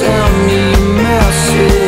send me a message